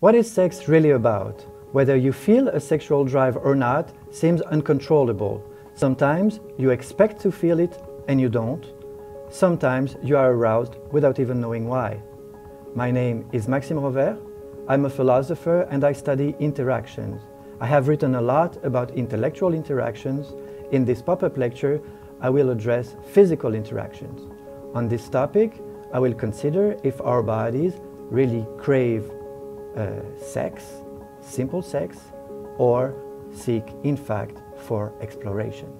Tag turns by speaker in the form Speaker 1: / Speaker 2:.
Speaker 1: What is sex really about? Whether you feel a sexual drive or not seems uncontrollable. Sometimes you expect to feel it and you don't. Sometimes you are aroused without even knowing why. My name is Maxime Rovere. I'm a philosopher and I study interactions. I have written a lot about intellectual interactions. In this pop-up lecture, I will address physical interactions. On this topic, I will consider if our bodies really crave uh, sex, simple sex, or seek, in fact, for exploration.